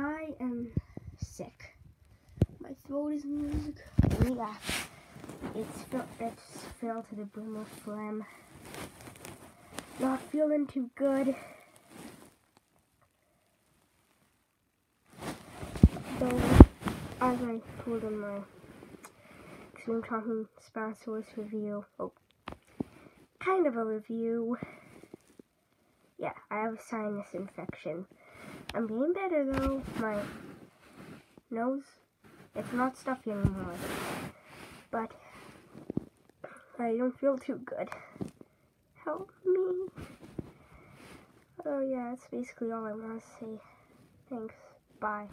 I am sick. My throat is music. Yeah. It's fill, it's filled to the brim with phlegm. Not feeling too good. So, as I told in my Extreme Talking Spinosaurus review, oh, kind of a review. Yeah, I have a sinus infection. I'm getting better though. My nose, it's not stuffy anymore. But I don't feel too good. Help me. Oh yeah, that's basically all I want to say. Thanks. Bye.